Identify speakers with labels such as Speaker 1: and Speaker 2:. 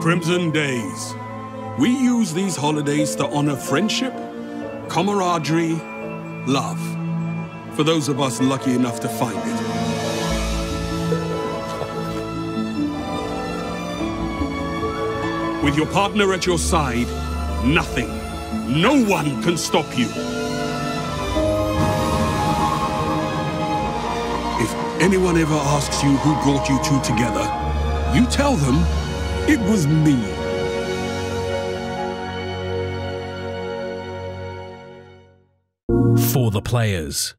Speaker 1: Crimson Days. We use these holidays to honor friendship, camaraderie, love. For those of us lucky enough to find it. With your partner at your side, nothing, no one can stop you. If anyone ever asks you who brought you two together, you tell them it was me.
Speaker 2: For the players.